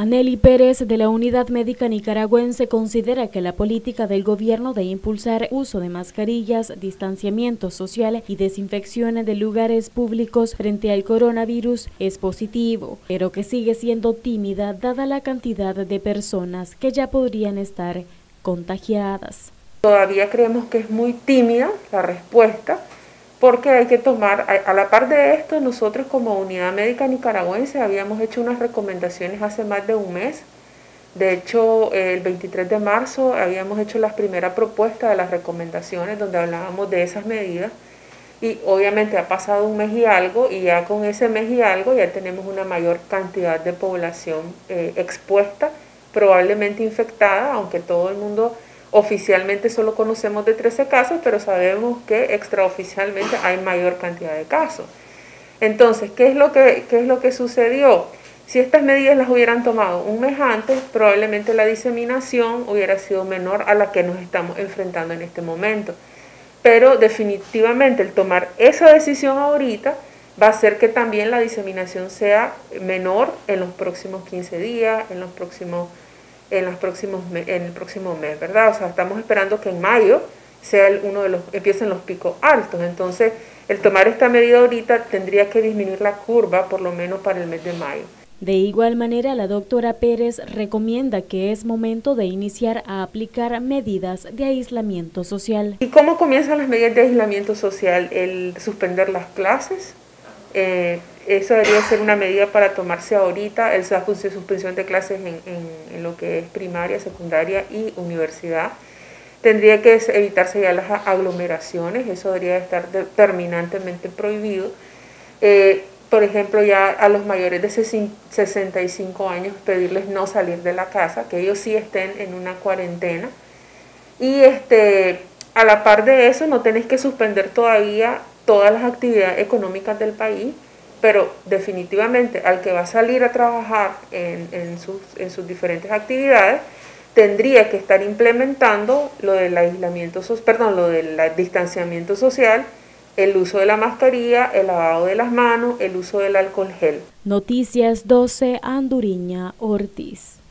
Aneli Pérez de la Unidad Médica Nicaragüense considera que la política del gobierno de impulsar uso de mascarillas, distanciamiento social y desinfección de lugares públicos frente al coronavirus es positivo, pero que sigue siendo tímida dada la cantidad de personas que ya podrían estar contagiadas. Todavía creemos que es muy tímida la respuesta porque hay que tomar, a, la par de esto, nosotros como Unidad Médica Nicaragüense habíamos hecho unas recomendaciones hace más de un mes. De hecho, el 23 de marzo habíamos hecho las primeras propuestas de las recomendaciones donde hablábamos de esas medidas y obviamente ha pasado un mes y algo y ya con ese mes y algo ya tenemos una mayor cantidad de población eh, expuesta, probablemente infectada, aunque todo el mundo Oficialmente solo conocemos de 13 casos, pero sabemos que extraoficialmente hay mayor cantidad de casos. Entonces, ¿qué es lo que, qué es lo que sucedió? Si estas medidas las hubieran tomado un mes antes, probablemente la diseminación hubiera sido menor a la que nos estamos enfrentando en este momento. Pero definitivamente el tomar esa decisión ahorita va a hacer que también la diseminación sea menor en los próximos 15 días, en los próximos en, los próximos, en el próximo mes, ¿verdad? O sea, estamos esperando que en mayo sea el, uno de los, empiecen los picos altos. Entonces, el tomar esta medida ahorita tendría que disminuir la curva, por lo menos para el mes de mayo. De igual manera, la doctora Pérez recomienda que es momento de iniciar a aplicar medidas de aislamiento social. ¿Y cómo comienzan las medidas de aislamiento social? El suspender las clases, eh, eso debería ser una medida para tomarse ahorita, el suspensión de clases en, lo que es primaria, secundaria y universidad. Tendría que evitarse ya las aglomeraciones, eso debería estar terminantemente prohibido. Eh, por ejemplo, ya a los mayores de 65 años pedirles no salir de la casa, que ellos sí estén en una cuarentena. Y este, a la par de eso, no tenéis que suspender todavía todas las actividades económicas del país, pero definitivamente al que va a salir a trabajar en, sus, en sus diferentes actividades, tendría que estar implementando lo del aislamiento, perdón, lo del distanciamiento social, el uso de la mascarilla, el lavado de las manos, el uso del alcohol gel. Noticias 12 Anduriña Ortiz.